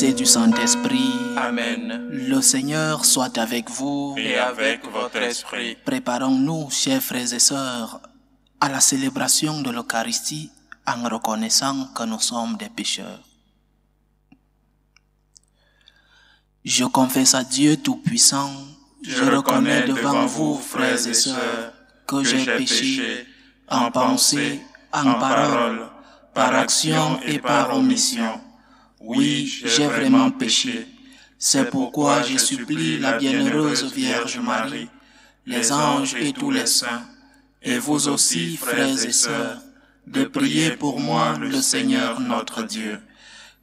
Du Saint-Esprit. Amen. Le Seigneur soit avec vous. Et avec votre esprit. Préparons-nous, chers frères et sœurs, à la célébration de l'Eucharistie en reconnaissant que nous sommes des pécheurs. Je confesse à Dieu Tout-Puissant, je reconnais devant vous, frères et sœurs, que j'ai péché en pensée, en parole, par action et par omission. Oui, j'ai vraiment péché. C'est pourquoi je supplie la bienheureuse Vierge Marie, les anges et tous les saints, et vous aussi, frères et sœurs, de prier pour moi le Seigneur notre Dieu.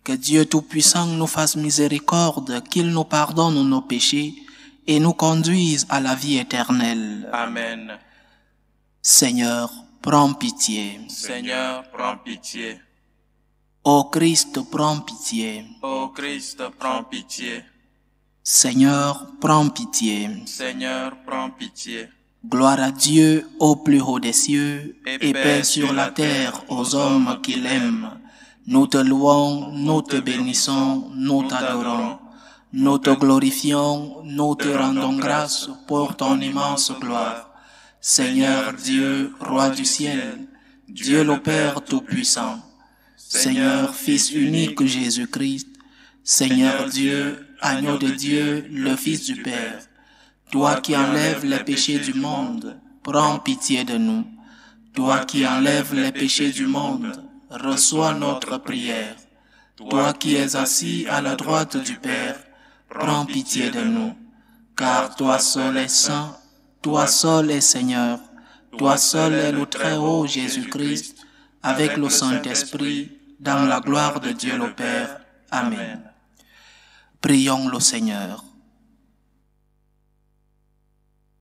Que Dieu Tout-Puissant nous fasse miséricorde, qu'il nous pardonne nos péchés et nous conduise à la vie éternelle. Amen. Seigneur, prends pitié. Seigneur, prends pitié. Ô Christ, prends pitié. Ô Christ, prends pitié. Seigneur, prends pitié. Seigneur, prends pitié. Gloire à Dieu au plus haut des cieux et paix sur la terre aux hommes qu'il aime. Nous te louons, nous te bénissons, nous t'adorons. Nous te glorifions, nous te rendons grâce pour ton immense gloire. Seigneur Dieu, roi du ciel, Dieu le Père Tout-Puissant, Seigneur Fils unique Jésus-Christ, Seigneur Dieu, agneau de Dieu, le Fils du Père, toi qui enlèves les péchés du monde, prends pitié de nous. Toi qui enlèves les péchés du monde, reçois notre prière. Toi qui es assis à la droite du Père, prends pitié de nous. Car toi seul es saint, toi seul es Seigneur, toi seul es le Très-Haut Jésus-Christ, avec le Saint-Esprit, dans la gloire de Dieu le Père. Amen. Prions le Seigneur.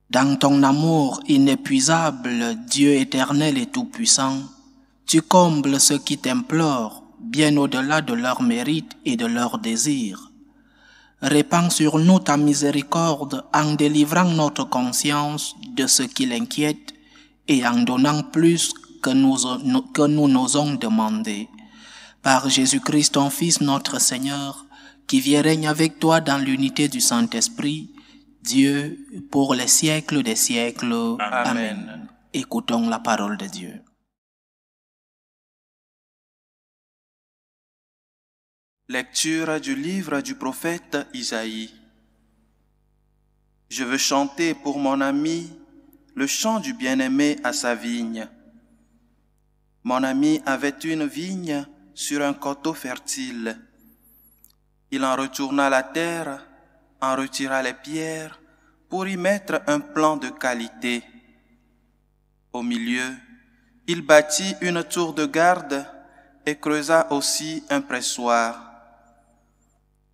Dans ton amour inépuisable, Dieu éternel et tout-puissant, tu combles ceux qui t'implorent bien au-delà de leurs mérites et de leurs désirs. Répands sur nous ta miséricorde en délivrant notre conscience de ce qui l'inquiète et en donnant plus que nous, que nous n'osons demander. Par Jésus-Christ, ton Fils, notre Seigneur, qui vient règne avec toi dans l'unité du Saint-Esprit, Dieu, pour les siècles des siècles. Amen. Écoutons la parole de Dieu. Lecture du livre du prophète Isaïe. Je veux chanter pour mon ami le chant du bien-aimé à sa vigne. Mon ami avait une vigne sur un coteau fertile. Il en retourna la terre, en retira les pierres pour y mettre un plan de qualité. Au milieu, il bâtit une tour de garde et creusa aussi un pressoir.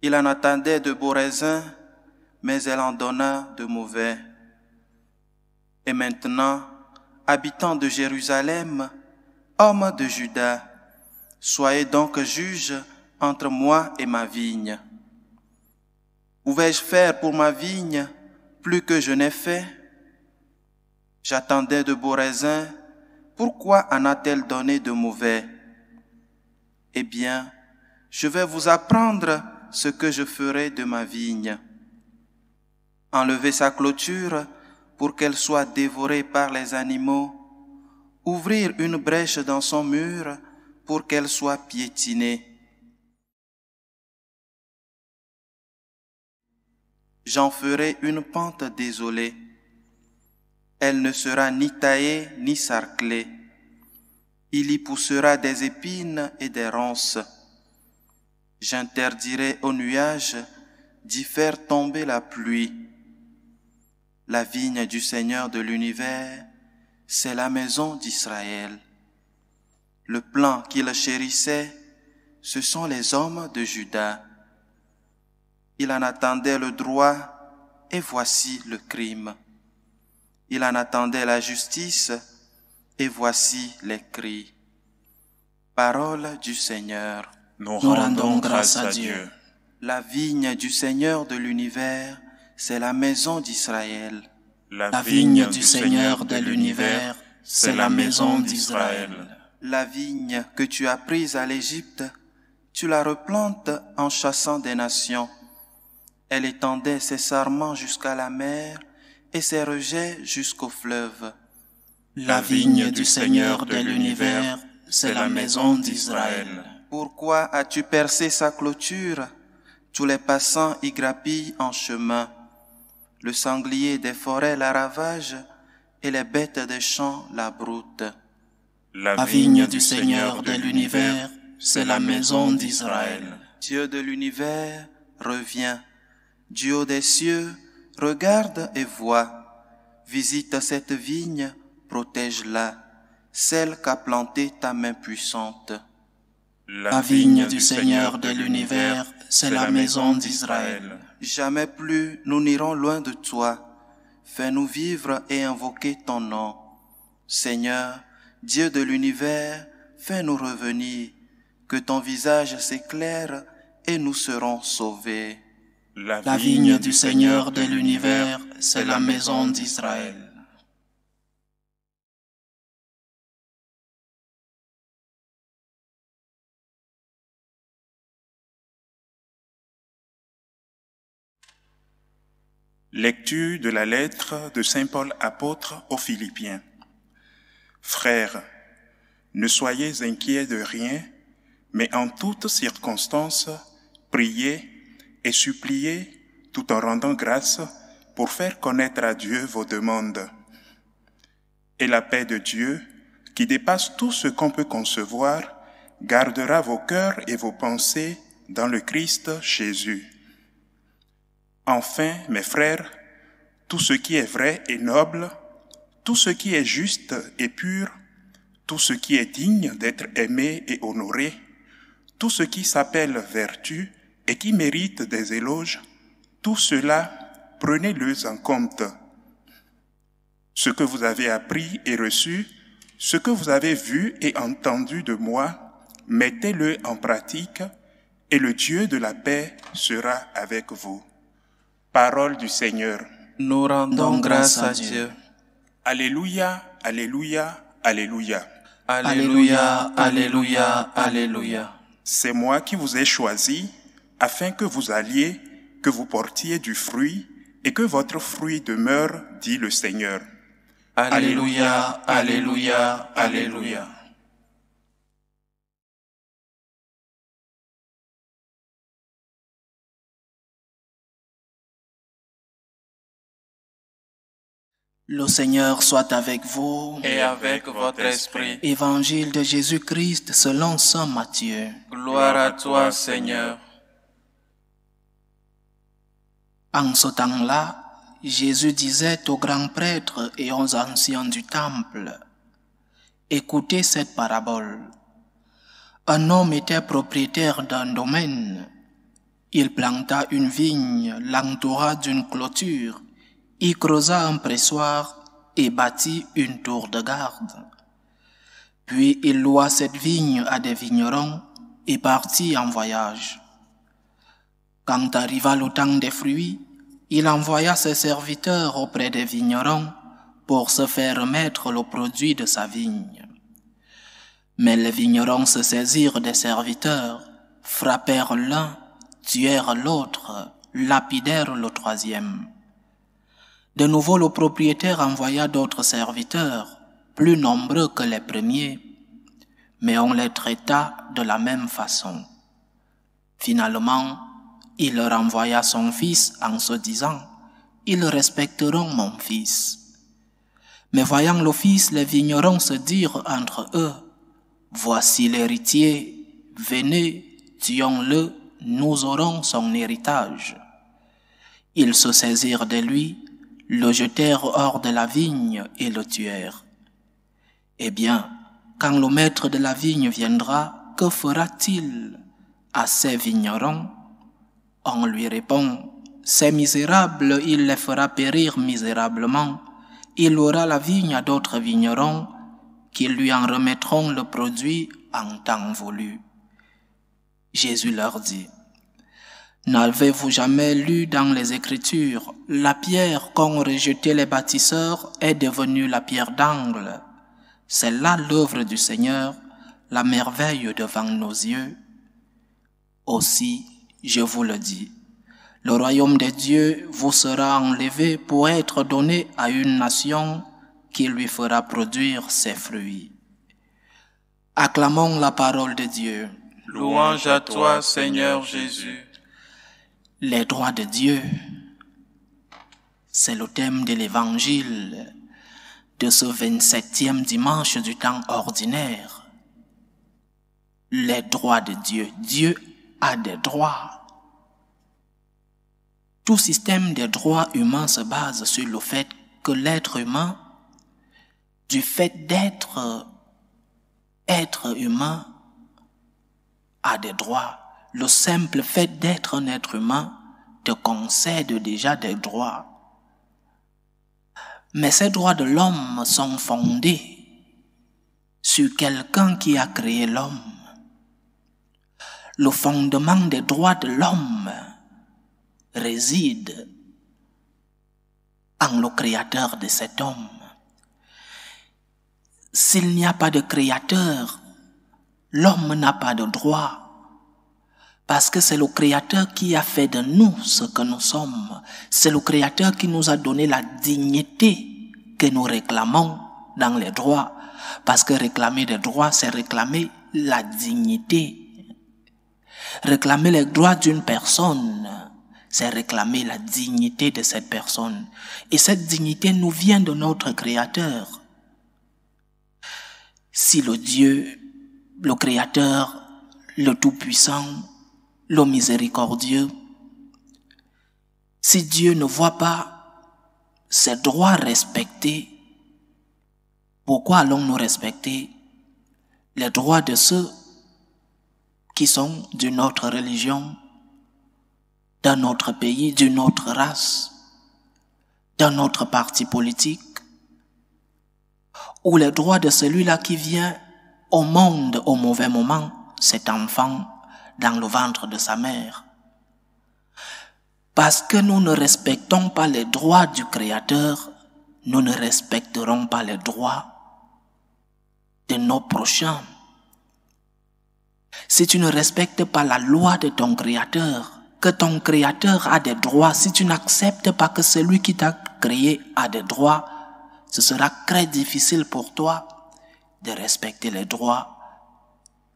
Il en attendait de beaux raisins, mais elle en donna de mauvais. Et maintenant, habitants de Jérusalem, hommes de Juda, soyez donc juges entre moi et ma vigne. Pouvais-je faire pour ma vigne plus que je n'ai fait? J'attendais de beaux raisins, pourquoi en a-t-elle donné de mauvais? Eh bien, je vais vous apprendre ce que je ferai de ma vigne. Enlever sa clôture pour qu'elle soit dévorée par les animaux, ouvrir une brèche dans son mur pour qu'elle soit piétinée. J'en ferai une pente désolée. Elle ne sera ni taillée ni sarclée. Il y poussera des épines et des ronces. J'interdirai aux nuages d'y faire tomber la pluie. La vigne du Seigneur de l'univers, c'est la maison d'Israël. Le plan qu'il chérissait, ce sont les hommes de Juda. Il en attendait le droit, et voici le crime. Il en attendait la justice, et voici les cris. Parole du Seigneur. Nous Nous rendons grâce à Dieu. La vigne du Seigneur de l'univers, c'est la maison d'Israël. La vigne du Seigneur de l'univers, c'est la maison d'Israël. La vigne que tu as prise à l'Égypte, Tu la replantes en chassant des nations. Elle étendait ses sarments jusqu'à la mer et ses rejets jusqu'au fleuve. La vigne du Seigneur de l'univers, c'est la maison d'Israël. Pourquoi as-tu percé sa clôture? Tous les passants y grappillent en chemin. Le sanglier des forêts la ravage et les bêtes des champs la broutent. La vigne du Seigneur de l'univers, c'est la maison d'Israël. Dieu de l'univers, reviens. Dieu des cieux, regarde et vois. Visite cette vigne, protège-la, celle qu'a plantée ta main puissante. La vigne du Seigneur de l'univers, c'est la maison d'Israël. Jamais plus nous n'irons loin de toi. Fais-nous vivre et invoquer ton nom. Seigneur, Dieu de l'univers, fais-nous revenir, que ton visage s'éclaire et nous serons sauvés. La vigne du Seigneur de l'univers, c'est la maison d'Israël. Lecture de la lettre de Saint Paul apôtre aux Philippiens. Frères, ne soyez inquiets de rien, mais en toutes circonstances, priez et suppliez tout en rendant grâce pour faire connaître à Dieu vos demandes. Et la paix de Dieu, qui dépasse tout ce qu'on peut concevoir, gardera vos cœurs et vos pensées dans le Christ Jésus. Enfin, mes frères, tout ce qui est vrai et noble, tout ce qui est juste et pur, tout ce qui est digne d'être aimé et honoré, tout ce qui s'appelle vertu et qui mérite des éloges, tout cela, prenez-le en compte. Ce que vous avez appris et reçu, ce que vous avez vu et entendu de moi, mettez-le en pratique et le Dieu de la paix sera avec vous. Parole du Seigneur. Nous rendons grâce à Dieu. Alléluia, Alléluia, Alléluia. Alléluia, Alléluia, Alléluia. C'est moi qui vous ai choisi afin que vous alliez, que vous portiez du fruit et que votre fruit demeure, dit le Seigneur. Alléluia, Alléluia, Alléluia. Le Seigneur soit avec vous. Et avec votre esprit. Évangile de Jésus-Christ selon Saint Matthieu. Gloire à toi, Seigneur. En ce temps-là, Jésus disait aux grands prêtres et aux anciens du temple, Écoutez cette parabole. Un homme était propriétaire d'un domaine. Il planta une vigne, l'entoura d'une clôture, y creusa un pressoir et bâtit une tour de garde. Puis il loua cette vigne à des vignerons et partit en voyage. Quand arriva le temps des fruits, il envoya ses serviteurs auprès des vignerons pour se faire remettre le produit de sa vigne. Mais les vignerons se saisirent des serviteurs, frappèrent l'un, tuèrent l'autre, lapidèrent le troisième. De nouveau, le propriétaire envoya d'autres serviteurs, plus nombreux que les premiers, mais on les traita de la même façon. Finalement, il leur envoya son fils en se disant, Ils respecteront mon fils. Mais voyant le fils, les vignerons se dirent entre eux, Voici l'héritier, venez, tuons-le, nous aurons son héritage. Ils se saisirent de lui, le jetèrent hors de la vigne et le tuèrent. Eh bien, quand le maître de la vigne viendra, que fera-t-il à ces vignerons? On lui répond, Ces misérables, il les fera périr misérablement. Il aura la vigne à d'autres vignerons qui lui en remettront le produit en temps voulu. Jésus leur dit, N'avez-vous jamais lu dans les Écritures, la pierre qu'ont rejetée les bâtisseurs est devenue la pierre d'angle? C'est là l'œuvre du Seigneur, la merveille devant nos yeux. Aussi, je vous le dis, le royaume de Dieu vous sera enlevé pour être donné à une nation qui lui fera produire ses fruits. Acclamons la parole de Dieu. Louange à toi, Seigneur Jésus. Les droits de Dieu, c'est le thème de l'évangile de ce 27e dimanche du temps ordinaire. Les droits de Dieu. Dieu a des droits. Tout système de droits humains se base sur le fait que l'être humain, du fait d'être être humain, a des droits. Le simple fait d'être un être humain te concède déjà des droits. Mais ces droits de l'homme sont fondés sur quelqu'un qui a créé l'homme. Le fondement des droits de l'homme réside en le créateur de cet homme. S'il n'y a pas de créateur, l'homme n'a pas de droit. Parce que c'est le Créateur qui a fait de nous ce que nous sommes. C'est le Créateur qui nous a donné la dignité que nous réclamons dans les droits. Parce que réclamer des droits, c'est réclamer la dignité. Réclamer les droits d'une personne, c'est réclamer la dignité de cette personne. Et cette dignité nous vient de notre Créateur. Si le Dieu, le Créateur, le Tout-Puissant, le miséricordieux, si Dieu ne voit pas ses droits respectés, pourquoi allons-nous respecter les droits de ceux qui sont d'une autre religion, d'un autre pays, d'une autre race, d'un autre parti politique, ou les droits de celui-là qui vient au monde au mauvais moment, cet enfant? Dans le ventre de sa mère. Parce que nous ne respectons pas les droits du Créateur, nous ne respecterons pas les droits de nos prochains. Si tu ne respectes pas la loi de ton Créateur, que ton Créateur a des droits, si tu n'acceptes pas que celui qui t'a créé a des droits, ce sera très difficile pour toi de respecter les droits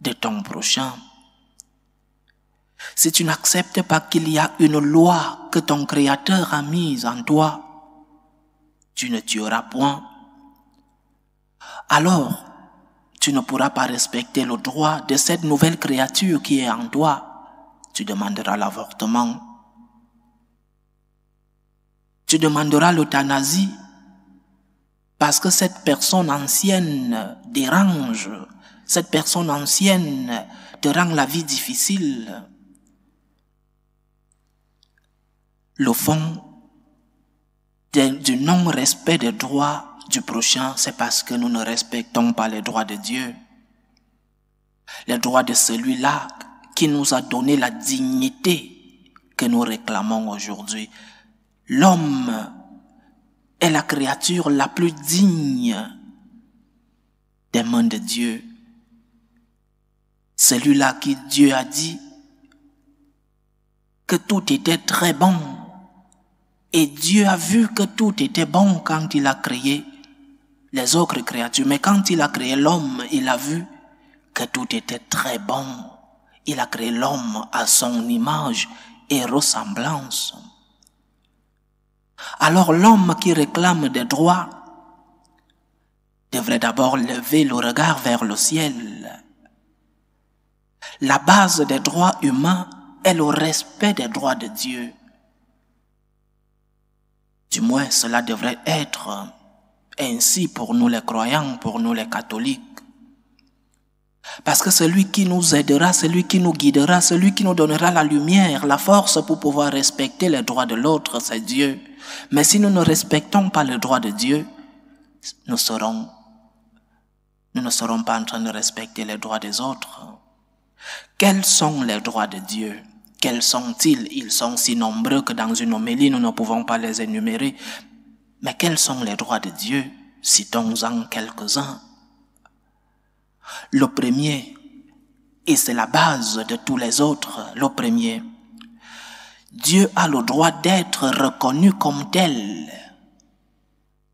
de ton prochain. Si tu n'acceptes pas qu'il y a une loi que ton Créateur a mise en toi, tu ne tueras point. Alors, tu ne pourras pas respecter le droit de cette nouvelle créature qui est en toi. Tu demanderas l'avortement. Tu demanderas l'euthanasie parce que cette personne ancienne dérange, cette personne ancienne te rend la vie difficile. Le fond du non-respect des droits du prochain, c'est parce que nous ne respectons pas les droits de Dieu. Les droits de celui-là qui nous a donné la dignité que nous réclamons aujourd'hui. L'homme est la créature la plus digne des mains de Dieu. Celui-là qui Dieu a dit que tout était très bon. Et Dieu a vu que tout était bon quand il a créé les autres créatures. Mais quand il a créé l'homme, il a vu que tout était très bon. Il a créé l'homme à son image et ressemblance. Alors l'homme qui réclame des droits devrait d'abord lever le regard vers le ciel. La base des droits humains est le respect des droits de Dieu. Du moins, cela devrait être ainsi pour nous les croyants, pour nous les catholiques. Parce que celui qui nous aidera, celui qui nous guidera, celui qui nous donnera la lumière, la force pour pouvoir respecter les droits de l'autre, c'est Dieu. Mais si nous ne respectons pas les droits de Dieu, nous nous ne serons pas en train de respecter les droits des autres. Quels sont les droits de Dieu? Quels sont-ils? Ils sont si nombreux que dans une homélie, nous ne pouvons pas les énumérer. Mais quels sont les droits de Dieu? Citons-en quelques-uns. Le premier Et c'est la base de tous les autres, le premier. Dieu a le droit d'être reconnu comme tel.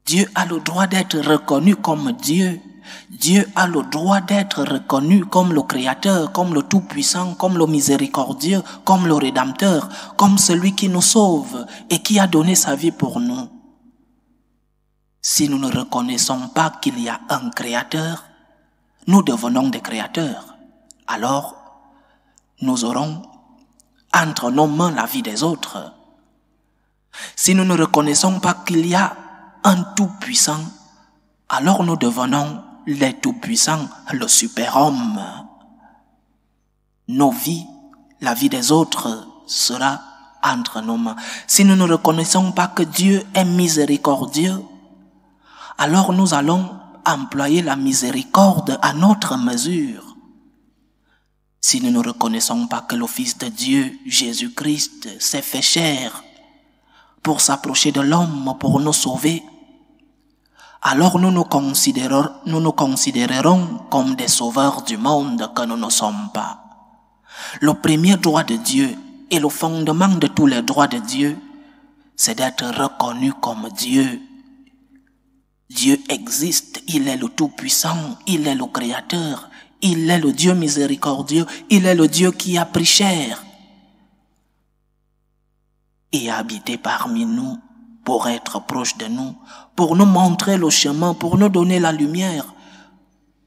Dieu a le droit d'être reconnu comme Dieu. Dieu a le droit d'être reconnu comme le Créateur, comme le Tout-Puissant, comme le Miséricordieux, comme le Rédempteur, comme celui qui nous sauve et qui a donné sa vie pour nous. Si nous ne reconnaissons pas qu'il y a un Créateur, nous devenons des créateurs. Alors, nous aurons entre nos mains la vie des autres. Si nous ne reconnaissons pas qu'il y a un Tout-Puissant, alors nous devenons les Tout-Puissants, le super-homme. Nos vies, la vie des autres sera entre nos mains. Si nous ne reconnaissons pas que Dieu est miséricordieux, alors nous allons employer la miséricorde à notre mesure. Si nous ne reconnaissons pas que le Fils de Dieu, Jésus-Christ, s'est fait chair pour s'approcher de l'homme, pour nous sauver, alors nous nous, considérerons, comme des sauveurs du monde que nous ne sommes pas. Le premier droit de Dieu et le fondement de tous les droits de Dieu, c'est d'être reconnu comme Dieu. Dieu existe, il est le Tout-Puissant, il est le Créateur, il est le Dieu miséricordieux, il est le Dieu qui a pris chair et a habité parmi nous pour être proche de nous, pour nous montrer le chemin, pour nous donner la lumière,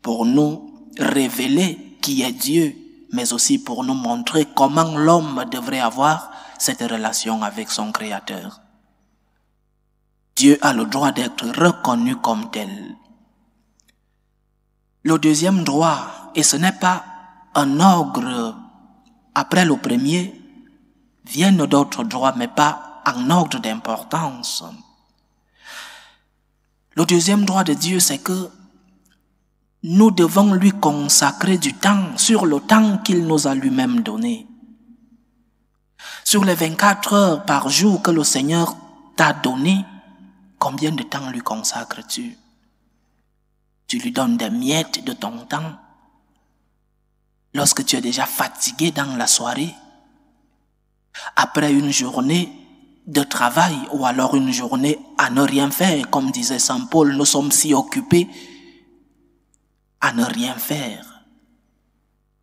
pour nous révéler qui est Dieu, mais aussi pour nous montrer comment l'homme devrait avoir cette relation avec son Créateur. Dieu a le droit d'être reconnu comme tel. Le deuxième droit, et ce n'est pas un ogre après le premier, viennent d'autres droits, mais pas en ordre d'importance. Le deuxième droit de Dieu, c'est que nous devons lui consacrer du temps sur le temps qu'il nous a lui-même donné. Sur les 24 heures par jour que le Seigneur t'a donné, combien de temps lui consacres-tu? Tu lui donnes des miettes de ton temps lorsque tu es déjà fatigué dans la soirée, après une journée de travail ou alors une journée à ne rien faire, comme disait Saint Paul, nous sommes si occupés à ne rien faire.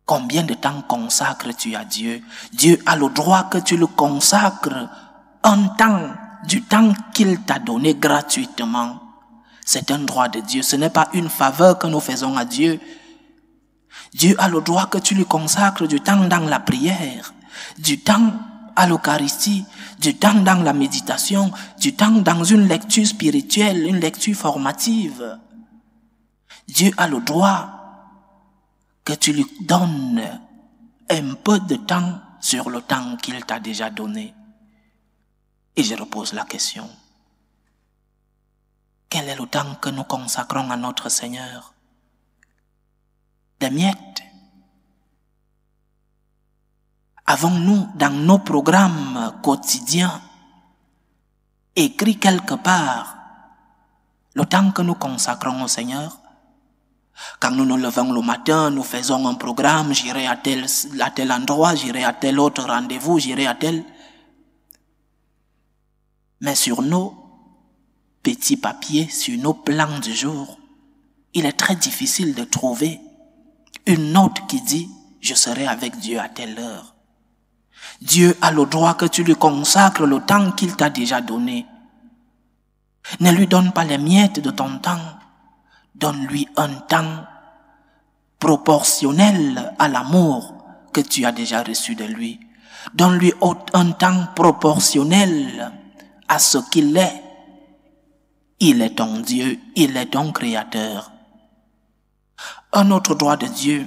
Combien de temps consacres-tu à Dieu? Dieu a le droit que tu le consacres un temps, du temps qu'il t'a donné gratuitement. C'est un droit de Dieu, ce n'est pas une faveur que nous faisons à Dieu. Dieu a le droit que tu lui consacres du temps dans la prière, du temps à l'Eucharistie, du temps dans la méditation, du temps dans une lecture spirituelle, une lecture formative. Dieu a le droit que tu lui donnes un peu de temps sur le temps qu'il t'a déjà donné. Et je repose la question. Quel est le temps que nous consacrons à notre Seigneur? Des miettes Avons-nous dans nos programmes quotidiens écrit quelque part le temps que nous consacrons au Seigneur Quand nous nous levons le matin, nous faisons un programme, j'irai à tel, à tel endroit, j'irai à tel autre rendez-vous, j'irai à tel. Mais sur nos petits papiers, sur nos plans du jour, il est très difficile de trouver une note qui dit je serai avec Dieu à telle heure. Dieu a le droit que tu lui consacres le temps qu'il t'a déjà donné. Ne lui donne pas les miettes de ton temps. Donne-lui un temps proportionnel à l'amour que tu as déjà reçu de lui. Donne-lui un temps proportionnel à ce qu'il est. Il est ton Dieu, il est ton Créateur. Un autre droit de Dieu.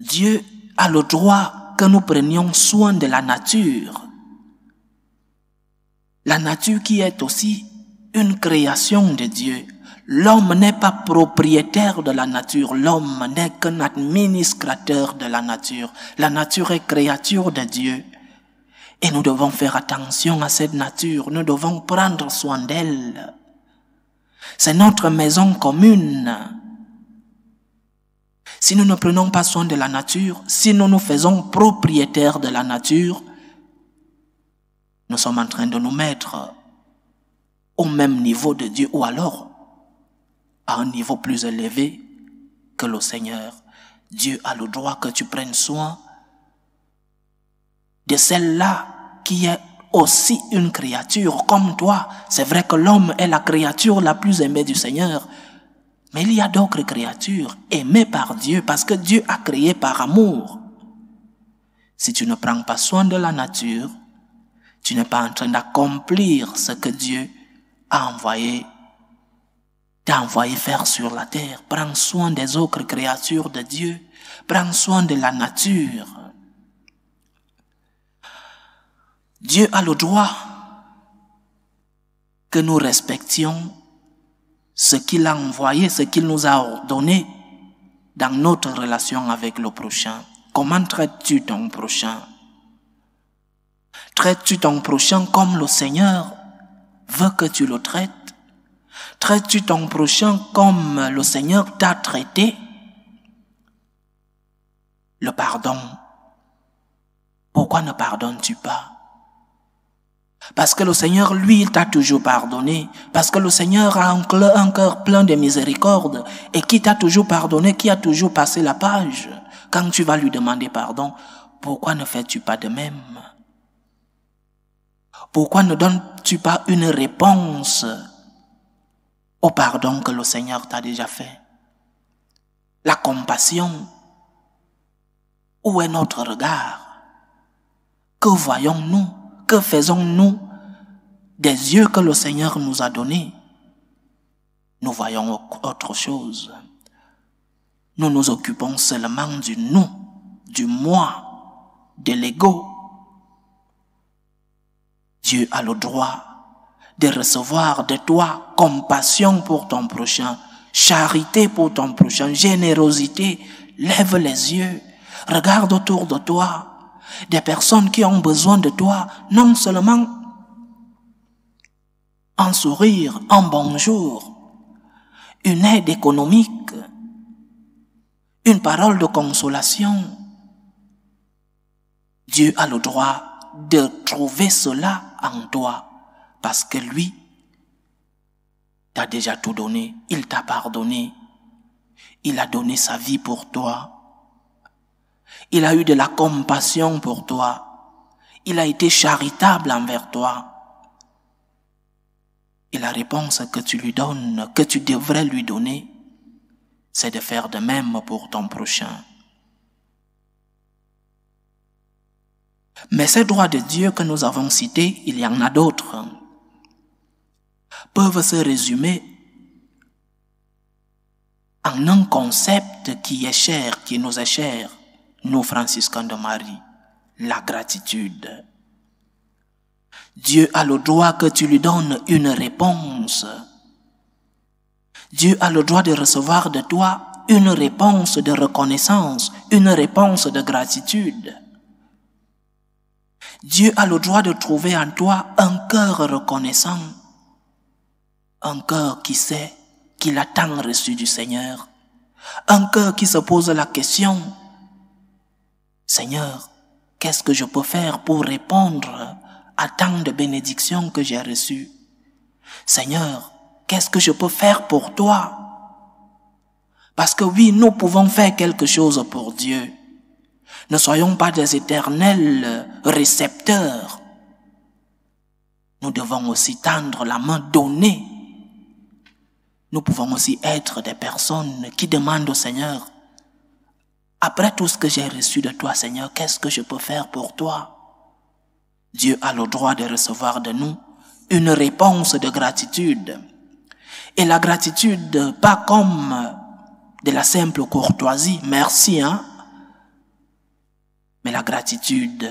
Dieu a le droit que nous prenions soin de la nature. La nature qui est aussi une création de Dieu. L'homme n'est pas propriétaire de la nature, l'homme n'est qu'un administrateur de la nature. La nature est créature de Dieu. Et nous devons faire attention à cette nature, nous devons prendre soin d'elle. C'est notre maison commune. Si nous ne prenons pas soin de la nature, si nous nous faisons propriétaires de la nature, nous sommes en train de nous mettre au même niveau de Dieu ou alors à un niveau plus élevé que le Seigneur. Dieu a le droit que tu prennes soin de celle-là qui est aussi une créature comme toi. C'est vrai que l'homme est la créature la plus aimée du Seigneur, mais il y a d'autres créatures aimées par Dieu parce que Dieu a créé par amour. Si tu ne prends pas soin de la nature, tu n'es pas en train d'accomplir ce que Dieu a envoyé, t'a envoyé faire sur la terre. Prends soin des autres créatures de Dieu. Prends soin de la nature. Dieu a le droit que nous respections ce qu'il a envoyé, ce qu'il nous a ordonné dans notre relation avec le prochain. Comment traites-tu ton prochain? Traites-tu ton prochain comme le Seigneur veut que tu le traites? Traites-tu ton prochain comme le Seigneur t'a traité? Le pardon. Pourquoi ne pardonnes-tu pas? Parce que le Seigneur, lui, il t'a toujours pardonné. Parce que le Seigneur a un cœur plein de miséricorde. Et qui t'a toujours pardonné, qui a toujours passé la page. Quand tu vas lui demander pardon, pourquoi ne fais-tu pas de même? Pourquoi ne donnes-tu pas une réponse au pardon que le Seigneur t'a déjà fait? La compassion. Où est notre regard? Que voyons-nous? Que faisons-nous des yeux que le Seigneur nous a donnés? Nous voyons autre chose. Nous nous occupons seulement du nous, du moi, de l'ego. Dieu a le droit de recevoir de toi compassion pour ton prochain, charité pour ton prochain, générosité. Lève les yeux, regarde autour de toi, des personnes qui ont besoin de toi, non seulement un sourire, un bonjour, une aide économique, une parole de consolation. Dieu a le droit de trouver cela en toi parce que lui t'a déjà tout donné, il t'a pardonné, il a donné sa vie pour toi. Il a eu de la compassion pour toi. Il a été charitable envers toi. Et la réponse que tu lui donnes, que tu devrais lui donner, c'est de faire de même pour ton prochain. Mais ces droits de Dieu que nous avons cités, il y en a d'autres, peuvent se résumer en un concept qui est cher, qui nous est cher, nous franciscains de Marie, la gratitude. Dieu a le droit que tu lui donnes une réponse. Dieu a le droit de recevoir de toi une réponse de reconnaissance, une réponse de gratitude. Dieu a le droit de trouver en toi un cœur reconnaissant, un cœur qui sait qu'il a tant reçu du Seigneur, un cœur qui se pose la question, Seigneur, qu'est-ce que je peux faire pour répondre à tant de bénédictions que j'ai reçues? Seigneur, qu'est-ce que je peux faire pour toi? Parce que oui, nous pouvons faire quelque chose pour Dieu. Ne soyons pas des éternels récepteurs. Nous devons aussi tendre la main donnée. Nous pouvons aussi être des personnes qui demandent au Seigneur, après tout ce que j'ai reçu de toi, Seigneur, qu'est-ce que je peux faire pour toi? Dieu a le droit de recevoir de nous une réponse de gratitude. Et la gratitude, pas comme de la simple courtoisie, merci, hein, mais la gratitude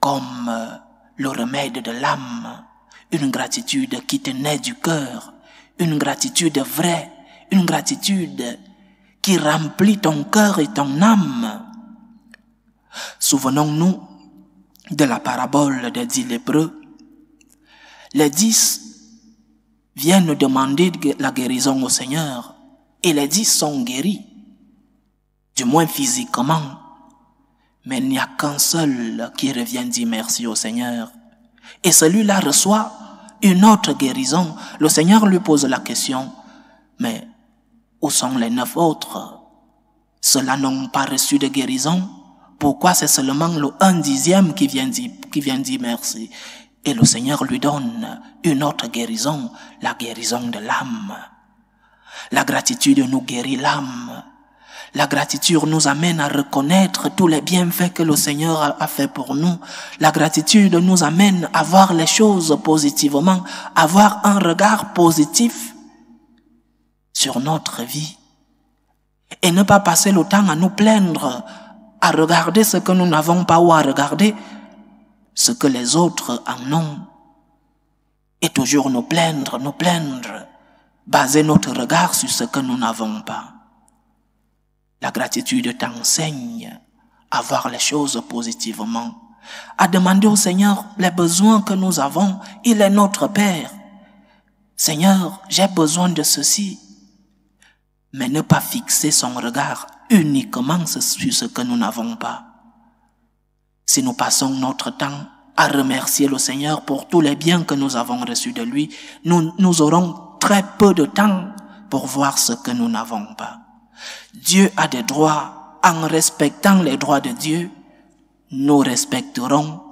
comme le remède de l'âme, une gratitude qui te naît du cœur, une gratitude vraie, une gratitude qui remplit ton cœur et ton âme. Souvenons-nous de la parabole des dix lépreux. Les dix viennent demander la guérison au Seigneur et les dix sont guéris. du moins physiquement. Mais il n'y a qu'un seul qui revient dire merci au Seigneur. Et celui-là reçoit une autre guérison. Le Seigneur lui pose la question, mais où sont les neuf autres Ceux-là n'ont pas reçu de guérison. Pourquoi c'est seulement le un dixième qui vient dire, qui vient dire merci? Et le Seigneur lui donne une autre guérison, la guérison de l'âme. La gratitude nous guérit l'âme. La gratitude nous amène à reconnaître tous les bienfaits que le Seigneur a fait pour nous. La gratitude nous amène à voir les choses positivement, à avoir un regard positif sur notre vie. Et ne pas passer le temps à nous plaindre, à regarder ce que nous n'avons pas ou à regarder ce que les autres en ont. Et toujours nous plaindre, nous plaindre, baser notre regard sur ce que nous n'avons pas. La gratitude t'enseigne à voir les choses positivement, à demander au Seigneur les besoins que nous avons. Il est notre Père. Seigneur, j'ai besoin de ceci. Mais ne pas fixer son regard uniquement sur ce que nous n'avons pas. Si nous passons notre temps à remercier le Seigneur pour tous les biens que nous avons reçus de lui, nous, nous aurons très peu de temps pour voir ce que nous n'avons pas. Dieu a des droits. En respectant les droits de Dieu, nous respecterons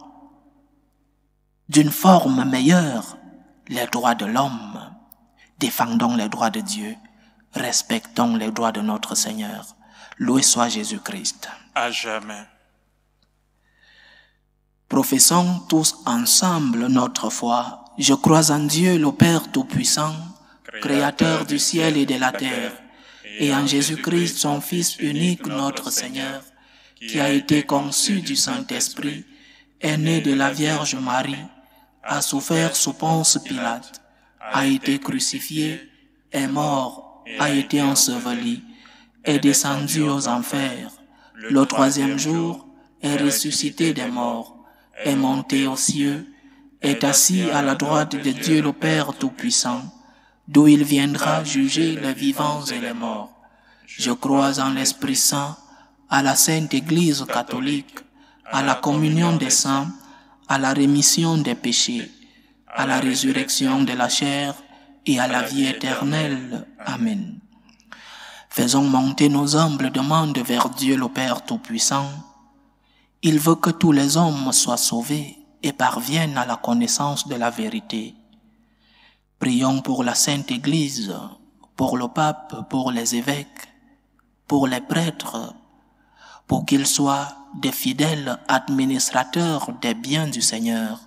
d'une forme meilleure les droits de l'homme. Défendons les droits de Dieu. Respectons les droits de notre Seigneur. Loué soit Jésus-Christ. À jamais. Professons tous ensemble notre foi. Je crois en Dieu, le Père Tout-Puissant, Créateur du ciel et de la terre et en Jésus-Christ, son Fils unique, notre Seigneur, qui a été conçu du Saint-Esprit, est né de la Vierge Marie, a souffert sous Ponce Pilate, a été crucifié, est mort, a été enseveli, est descendu aux enfers, le troisième jour est ressuscité des morts, est monté aux cieux, est assis à la droite de Dieu le Père Tout-Puissant, d'où il viendra juger les vivants et les morts. Je crois en l'Esprit Saint, à la Sainte Église catholique, à la communion des saints, à la rémission des péchés, à la résurrection de la chair et à la vie éternelle. Amen. Faisons monter nos humbles demandes vers Dieu le Père Tout-Puissant. Il veut que tous les hommes soient sauvés et parviennent à la connaissance de la vérité. Prions pour la Sainte Église, pour le pape, pour les évêques, pour les prêtres, pour qu'ils soient des fidèles administrateurs des biens du Seigneur.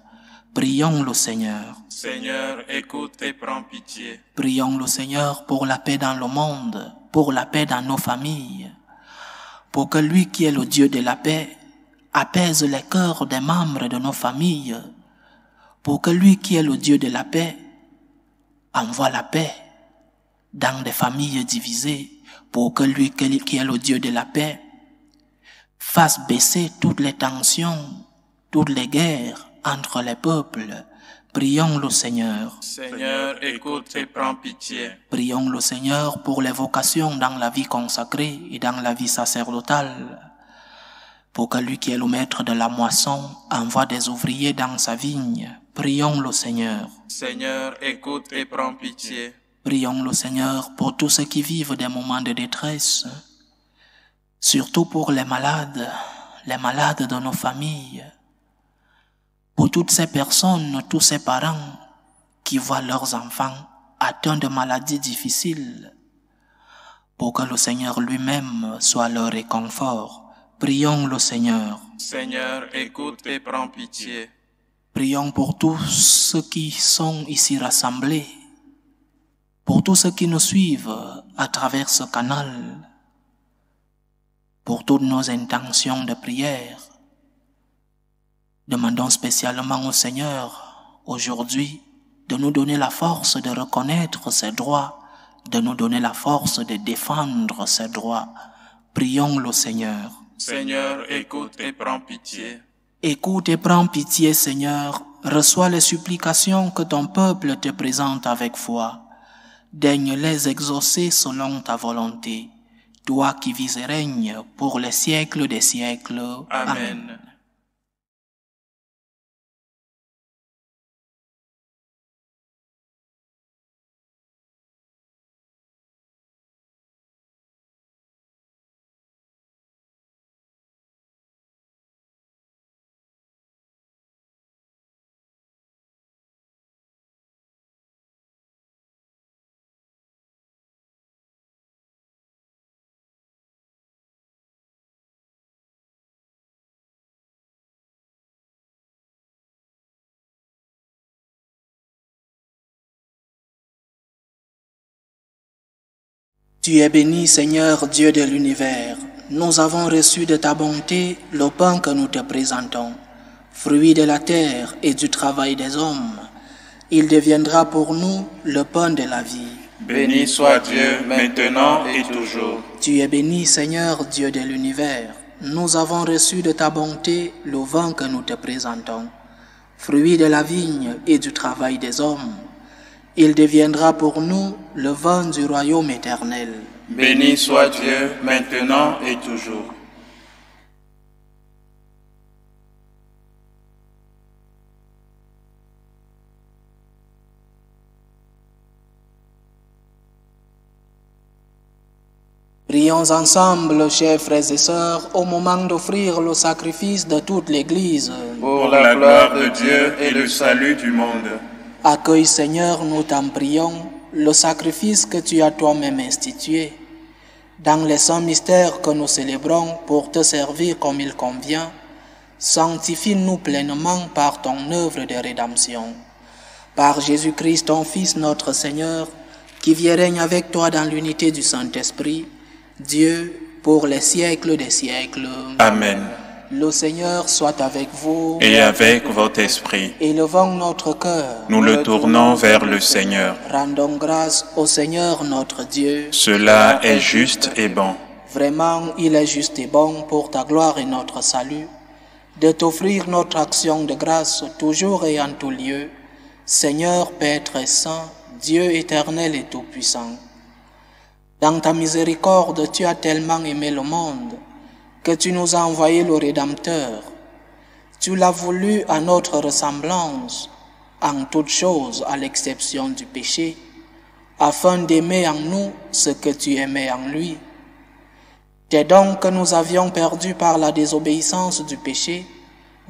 Prions le Seigneur. Seigneur, écoute et prends pitié. Prions le Seigneur pour la paix dans le monde, pour la paix dans nos familles, pour que lui qui est le Dieu de la paix apaise les cœurs des membres de nos familles, pour que lui qui est le Dieu de la paix envoie la paix dans des familles divisées, pour que lui qui est le Dieu de la paix fasse baisser toutes les tensions, toutes les guerres entre les peuples. Prions le Seigneur. Seigneur, écoute et prends pitié. Prions le Seigneur pour les vocations dans la vie consacrée et dans la vie sacerdotale. Pour que lui qui est le maître de la moisson envoie des ouvriers dans sa vigne. Prions le Seigneur. Seigneur, écoute et prends pitié. Prions le Seigneur pour tous ceux qui vivent des moments de détresse, surtout pour les malades, les malades de nos familles, pour toutes ces personnes, tous ces parents qui voient leurs enfants atteints de maladies difficiles, pour que le Seigneur lui-même soit leur réconfort. Prions le Seigneur. Seigneur, écoute et prends pitié. Prions pour tous ceux qui sont ici rassemblés, pour tous ceux qui nous suivent à travers ce canal, pour toutes nos intentions de prière. Demandons spécialement au Seigneur aujourd'hui de nous donner la force de reconnaître ses droits, de nous donner la force de défendre ses droits. Prions le Seigneur. Seigneur, écoute et prends pitié. Écoute et prends pitié, Seigneur. Reçois les supplications que ton peuple te présente avec foi. Daigne les exaucer selon ta volonté. toi qui vis et règnes pour les siècles des siècles. Amen. Tu es béni, Seigneur Dieu de l'univers. Nous avons reçu de ta bonté le pain que nous te présentons, fruit de la terre et du travail des hommes. Il deviendra pour nous le pain de la vie. Béni soit Dieu maintenant et toujours. Tu es béni, Seigneur Dieu de l'univers. Nous avons reçu de ta bonté le vin que nous te présentons, fruit de la vigne et du travail des hommes. Il deviendra pour nous le vin du royaume éternel. Béni soit Dieu maintenant et toujours. Prions ensemble, chers frères et sœurs, au moment d'offrir le sacrifice de toute l'Église. Pour la gloire de Dieu et le salut du monde. Accueille, Seigneur, nous t'en prions, le sacrifice que tu as toi-même institué. Dans les saints mystères que nous célébrons pour te servir comme il convient, sanctifie-nous pleinement par ton œuvre de rédemption. Par Jésus-Christ, ton Fils, notre Seigneur, qui vit et règne avec toi dans l'unité du Saint-Esprit, Dieu, pour les siècles des siècles. Amen. Le Seigneur soit avec vous. Et avec votre esprit, Élevons notre cœur. nous le tournons vers le Seigneur. Rendons grâce au Seigneur notre Dieu. Cela est juste et bon. Vraiment, il est juste et bon pour ta gloire et notre salut de t'offrir notre action de grâce toujours et en tout lieu. Seigneur, Père très saint, Dieu éternel et tout-puissant. Dans ta miséricorde, tu as tellement aimé le monde que tu nous as envoyé le Rédempteur. Tu l'as voulu à notre ressemblance, en toutes choses à l'exception du péché, afin d'aimer en nous ce que tu aimais en lui. Tes dons que nous avions perdus par la désobéissance du péché,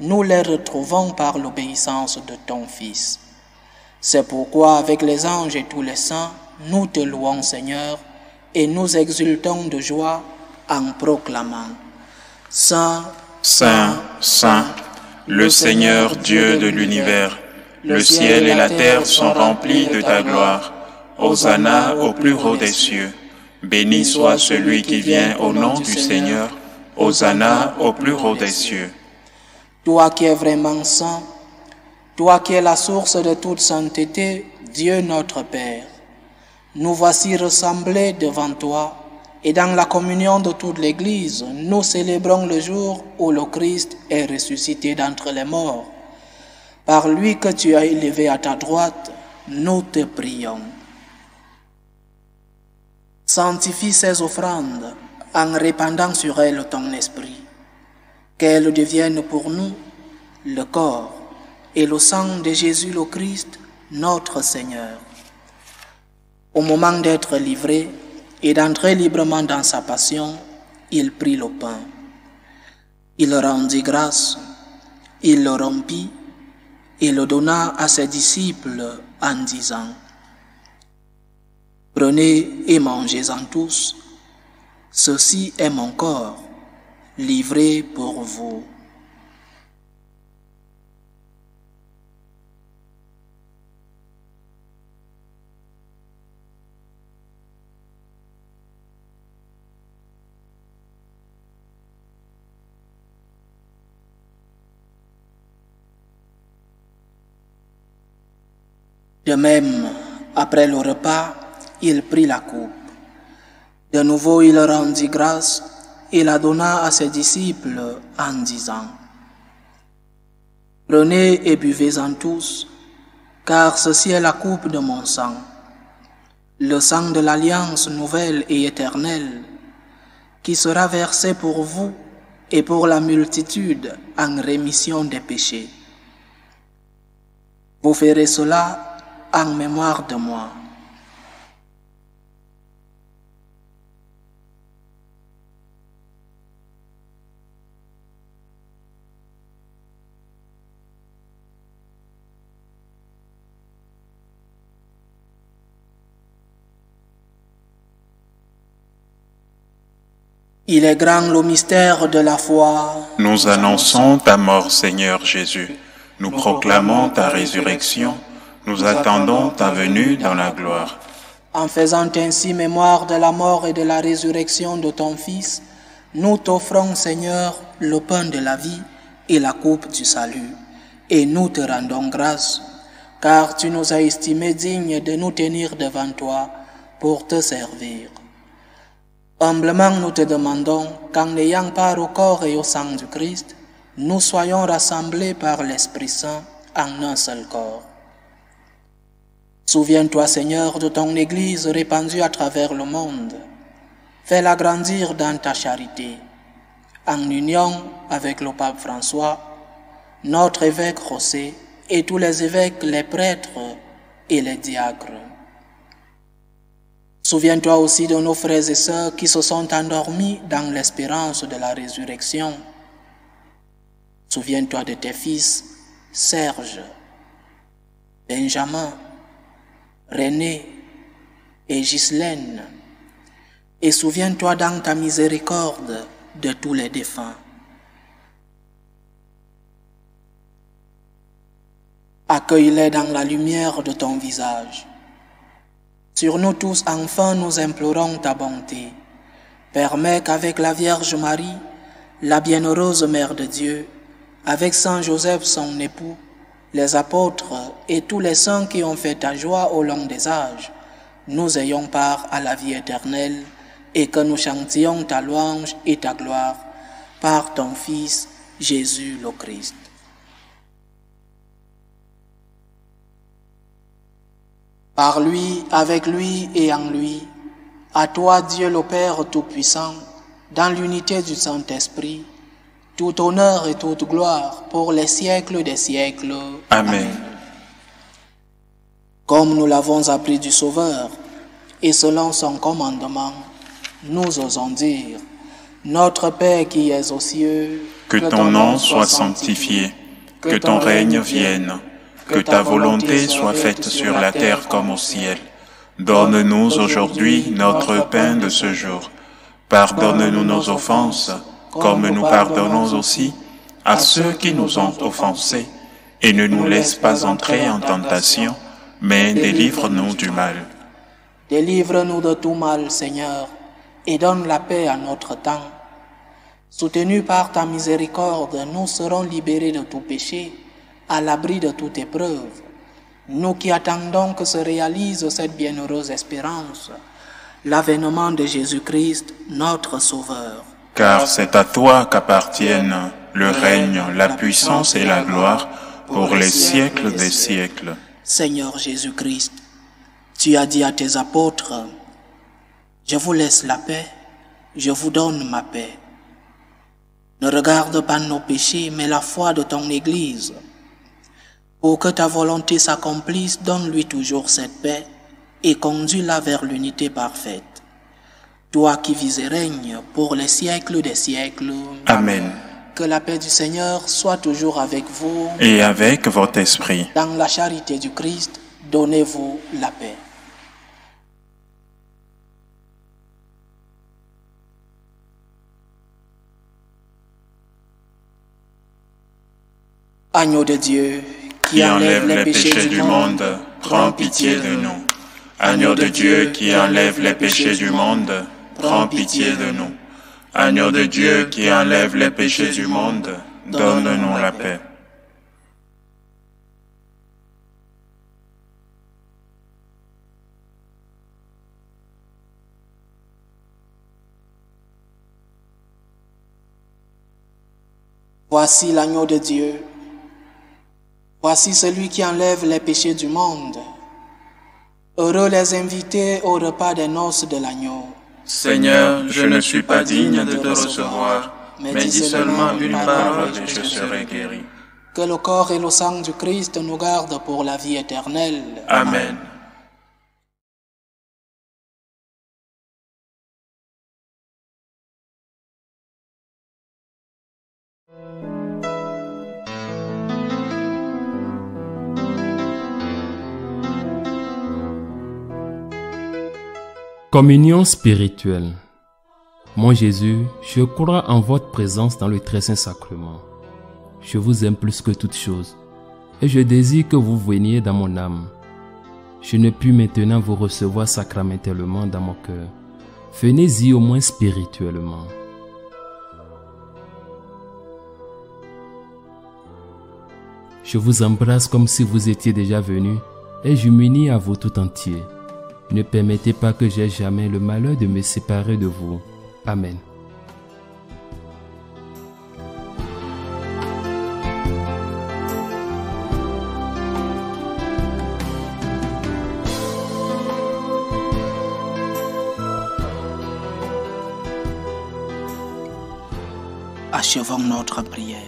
nous les retrouvons par l'obéissance de ton Fils. C'est pourquoi avec les anges et tous les saints, nous te louons Seigneur et nous exultons de joie en proclamant Saint, Saint, Saint, le Seigneur Dieu de l'univers, le ciel et la terre sont remplis de ta gloire. Hosanna au plus haut des cieux. Béni soit celui qui vient au nom du Seigneur. Hosanna au plus haut des cieux. Toi qui es vraiment saint, toi qui es la source de toute sainteté, Dieu notre Père, nous voici ressemblés devant toi et dans la communion de toute l'Église, nous célébrons le jour où le Christ est ressuscité d'entre les morts. Par lui que tu as élevé à ta droite, nous te prions. Sanctifie ces offrandes en répandant sur elles ton esprit, qu'elles deviennent pour nous le corps et le sang de Jésus le Christ, notre Seigneur. Au moment d'être livré et d'entrer librement dans sa passion, il prit le pain. Il rendit grâce, il le rompit et le donna à ses disciples en disant, Prenez et mangez-en tous, ceci est mon corps, livré pour vous. De même, après le repas, il prit la coupe. De nouveau, il rendit grâce et la donna à ses disciples en disant, Prenez et buvez-en tous, car ceci est la coupe de mon sang, le sang de l'alliance nouvelle et éternelle, qui sera versé pour vous et pour la multitude en rémission des péchés. Vous ferez cela en mémoire de moi. Il est grand le mystère de la foi. Nous annonçons ta mort, Seigneur Jésus. Nous proclamons ta résurrection. Nous attendons ta venue dans la gloire. En faisant ainsi mémoire de la mort et de la résurrection de ton Fils, nous t'offrons, Seigneur, le pain de la vie et la coupe du salut. Et nous te rendons grâce, car tu nous as estimés dignes de nous tenir devant toi pour te servir. Humblement nous te demandons qu'en ayant part au corps et au sang du Christ, nous soyons rassemblés par l'Esprit Saint en un seul corps. Souviens-toi, Seigneur, de ton Église répandue à travers le monde. Fais-la grandir dans ta charité, en union avec le pape François, notre évêque José et tous les évêques, les prêtres et les diacres. Souviens-toi aussi de nos frères et sœurs qui se sont endormis dans l'espérance de la résurrection. Souviens-toi de tes fils Serge, Benjamin, René et Ghislaine. Et souviens-toi dans ta miséricorde de tous les défunts. Accueille-les dans la lumière de ton visage. Sur nous tous, enfin, nous implorons ta bonté. Permets qu'avec la Vierge Marie, la bienheureuse Mère de Dieu, avec Saint Joseph, son époux, les apôtres et tous les saints qui ont fait ta joie au long des âges, nous ayons part à la vie éternelle et que nous chantions ta louange et ta gloire par ton Fils Jésus le Christ. Par lui, avec lui et en lui, à toi Dieu le Père Tout-Puissant, dans l'unité du Saint-Esprit, tout honneur et toute gloire pour les siècles des siècles. Amen. Comme nous l'avons appris du Sauveur, et selon son commandement, nous osons dire, Notre Père qui es aux cieux, Que ton nom soit sanctifié, que ton règne vienne, que ta volonté soit faite sur la terre comme au ciel. Donne-nous aujourd'hui notre pain de ce jour. Pardonne-nous nos offenses, comme nous pardonnons aussi à ceux qui nous ont offensés, et ne nous laisse pas entrer en tentation, mais délivre-nous du mal. Délivre-nous de tout mal, Seigneur, et donne la paix à notre temps. Soutenus par ta miséricorde, nous serons libérés de tout péché, à l'abri de toute épreuve. Nous qui attendons que se réalise cette bienheureuse espérance, l'avènement de Jésus-Christ, notre Sauveur. Car c'est à toi qu'appartiennent le règne, la puissance et la gloire pour les siècles des siècles. Seigneur Jésus-Christ, tu as dit à tes apôtres, je vous laisse la paix, je vous donne ma paix. Ne regarde pas nos péchés, mais la foi de ton Église. Pour que ta volonté s'accomplisse, donne-lui toujours cette paix et conduis-la vers l'unité parfaite. Toi qui vis et règnes pour les siècles des siècles. Amen. Que la paix du Seigneur soit toujours avec vous. Et avec votre esprit. Dans la charité du Christ, donnez-vous la paix. Agneau de Dieu, qui enlève les péchés du monde, prends pitié de nous. Agneau de Dieu qui enlève les péchés du monde, prends pitié de nous. Agneau de Dieu qui enlève les péchés du monde, donne-nous la paix. Voici l'agneau de Dieu. Voici celui qui enlève les péchés du monde. Heureux les invités au repas des noces de l'agneau. Seigneur, je ne suis pas digne de te recevoir, mais dis seulement une parole et je serai guéri. Que le corps et le sang du Christ nous gardent pour la vie éternelle. Amen. Communion spirituelle. Mon Jésus, je crois en votre présence dans le très saint sacrement. Je vous aime plus que toute chose et je désire que vous veniez dans mon âme. Je ne puis maintenant vous recevoir sacramentellement dans mon cœur. Venez-y au moins spirituellement. Je vous embrasse comme si vous étiez déjà venu et je m'unis à vous tout entier. Ne permettez pas que j'aie jamais le malheur de me séparer de vous. Amen. Achevons notre prière.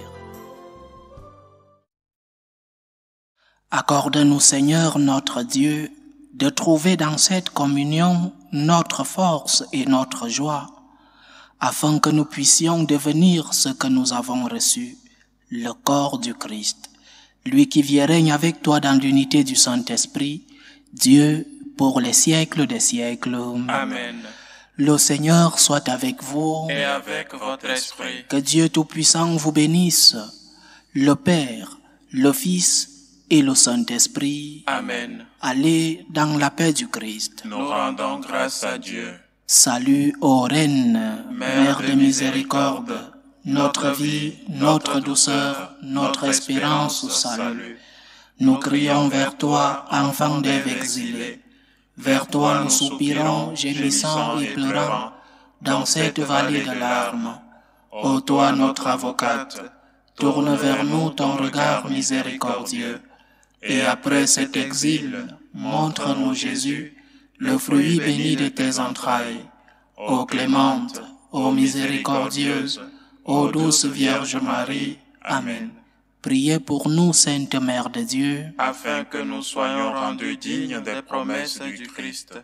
Accorde-nous, Seigneur notre Dieu, de trouver dans cette communion notre force et notre joie, afin que nous puissions devenir ce que nous avons reçu, le corps du Christ, lui qui vit et règne avec toi dans l'unité du Saint-Esprit, Dieu pour les siècles des siècles. Amen. Le Seigneur soit avec vous. Et avec votre esprit. Que Dieu Tout-Puissant vous bénisse, le Père, le Fils et le Saint-Esprit. Amen. Allez dans la paix du Christ. Nous rendons grâce à Dieu. Salut, ô Reine, Mère Mère de de miséricorde, notre vie, notre douceur, notre espérance au salut. Nous crions vers toi, enfant d'Ève exilés. Vers toi nous soupirons, gémissant et pleurant, dans cette vallée de larmes. Ô toi notre avocate, tourne vers nous ton regard miséricordieux. Et après cet exil, montre-nous Jésus, le fruit béni de tes entrailles. Ô clémente, ô miséricordieuse, ô douce Vierge Marie. Amen. Priez pour nous, Sainte Mère de Dieu. afin que nous soyons rendus dignes des promesses du Christ.